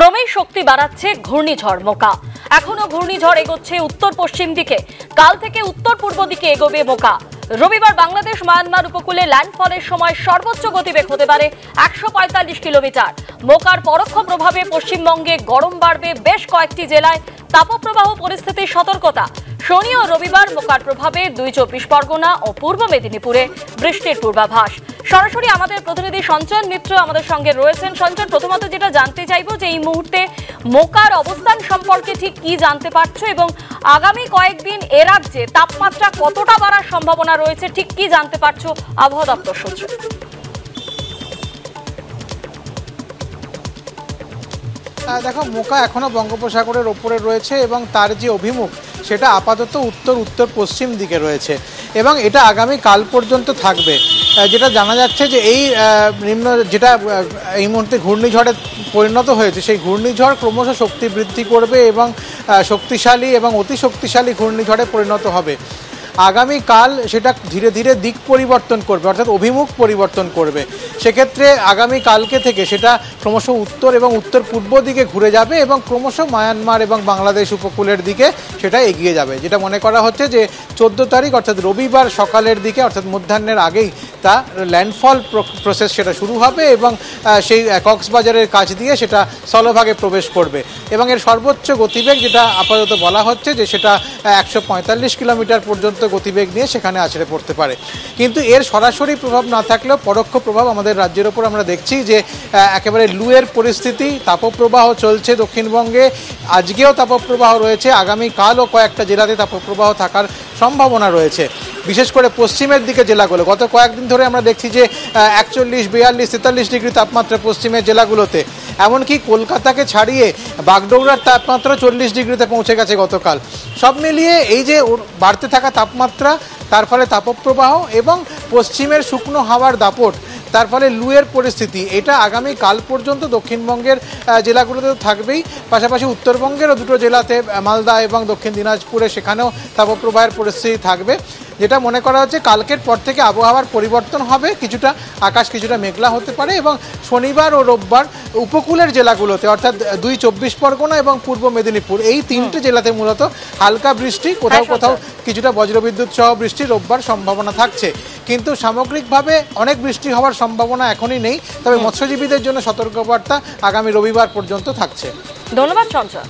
ক্রমেই শক্তি বাড়াচ্ছে ঘূর্ণিঝড় মোকা। এখনও ঘূর্ণিঝড় এগোচ্ছে উত্তর পশ্চিম দিকে। কাল থেকে উত্তর পূর্ব দিকে এগোবে মোকা। রবিবার বাংলাদেশ, মায়ানমার উপকূলে ল্যান্ডফলের সময় সর্বোচ্চ গতিবেগ হতে পারে একশো পঁয়তাল্লিশ কিলোমিটার। মোকার পরোক্ষ প্রভাবে পশ্চিমবঙ্গে গরম বাড়বে বেশ কয়েকটি জেলায়। তাপপ্রবাহ পরিস্থিতির সতর্কতা। শনি ও রবিবার মোকার প্রভাবে দুই চব্বিশ পরগনা ও পূর্ব মেদিনীপুরে বৃষ্টির পূর্বাভাস। সরাসরি আমাদের প্রতিনিধি সঞ্চয়ন মিত্র আমাদের সঙ্গে রয়েছেন। সঞ্চয়ন প্রথমত যেটা জানতে চাইব যে এই মুহূর্তে মোকার অবস্থান সম্পর্কে ঠিক কি জানতে পারছ এবং আগামী কয়েকদিন এ রাজ্যে তাপমাত্রা কতটা বাড়ার সম্ভাবনা রয়েছে, ঠিক কি জানতে পারছ আবহাওয়া দপ্তর সূত্রে? দেখো, মোকা এখনও বঙ্গোপসাগরের ওপরে রয়েছে এবং তার যে অভিমুখ, সেটা আপাতত উত্তর উত্তর পশ্চিম দিকে রয়েছে এবং এটা আগামী কাল পর্যন্ত থাকবে। যেটা জানা যাচ্ছে যে এই নিম্ন যেটা এই মুহূর্তে ঘূর্ণিঝড়ে পরিণত হয়েছে, সেই ঘূর্ণিঝড় ক্রমশ শক্তি বৃদ্ধি করবে এবং শক্তিশালী এবং অতি শক্তিশালী ঘূর্ণিঝড়ে পরিণত হবে। আগামীকাল সেটা ধীরে ধীরে দিক পরিবর্তন করবে, অর্থাৎ অভিমুখ পরিবর্তন করবে। সেক্ষেত্রে আগামী কালকে থেকে সেটা ক্রমশ উত্তর এবং উত্তর পূর্ব দিকে ঘুরে যাবে এবং ক্রমশ মায়ানমার এবং বাংলাদেশ উপকূলের দিকে সেটা এগিয়ে যাবে। যেটা মনে করা হচ্ছে যে চোদ্দ তারিখ, অর্থাৎ রবিবার সকালের দিকে, অর্থাৎ মধ্যাহ্নের আগেই তা ল্যান্ডফল প্রসেস সেটা শুরু হবে এবং সেই কক্সবাজারের কাছ দিয়ে সেটা স্থলভাগে প্রবেশ করবে। এবং এর সর্বোচ্চ গতিবেগ যেটা আপাতত বলা হচ্ছে যে সেটা একশো পঁয়তাল্লিশ কিলোমিটার পর্যন্ত গতিবেগ নিয়ে সেখানে আছড়ে পড়তে পারে। কিন্তু এর সরাসরি প্রভাব না থাকলেও পরোক্ষ প্রভাব আমাদের রাজ্যের ওপর আমরা দেখছি যে একেবারে লুয়ের পরিস্থিতি, তাপপ্রবাহ চলছে দক্ষিণবঙ্গে। আজকেও তাপপ্রবাহ রয়েছে, আগামীকালও কয়েকটা জেলাতে তাপপ্রবাহ থাকার সম্ভাবনা রয়েছে। বিশেষ করে পশ্চিমের দিকে জেলাগুলো। গত কয়েকদিন ধরে আমরা দেখছি যে একচল্লিশ, বিয়াল্লিশ, তেতাল্লিশ ডিগ্রি তাপমাত্রা পশ্চিমের জেলাগুলোতে। এমনকি কলকাতাকে ছাড়িয়ে বাগডোগরার তাপমাত্রা চল্লিশ ডিগ্রিতে পৌঁছে গেছে গতকাল। সব মিলিয়ে এই যে বাড়তে থাকা তাপমাত্রা, তার ফলে তাপপ্রবাহ এবং পশ্চিমের শুকনো হাওয়ার দাপট, তার ফলে লুয়ের পরিস্থিতি, এটা আগামী কাল পর্যন্ত দক্ষিণবঙ্গের জেলাগুলোতে থাকবেই। পাশাপাশি উত্তরবঙ্গেরও দুটো জেলাতে মালদা এবং দক্ষিণ দিনাজপুরে সেখানেও তাপপ্রবাহের পরিস্থিতি থাকবে। যেটা মনে করা হচ্ছে কালকের পর থেকে আবহাওয়ার পরিবর্তন হবে। কিছুটা আকাশ কিছুটা মেঘলা হতে পারে এবং শনিবার ও রোববার উপকূলের জেলাগুলোতে অর্থাৎ দুই চব্বিশ পরগনা এবং পূর্ব মেদিনীপুর এই তিনটে জেলাতে মূলত হালকা বৃষ্টি কোথাও হ্যাঁ, কোথাও কিছুটা বজ্রবিদ্যুৎ সহ বৃষ্টি রোববার সম্ভাবনা থাকছে। কিন্তু সামগ্রিকভাবে অনেক বৃষ্টি হওয়ার সম্ভাবনা এখনই নেই তবে মৎস্যজীবীদের জন্য সতর্কবার্তা আগামী রবিবার পর্যন্ত থাকছে। ধন্যবাদ সঞ্চয়।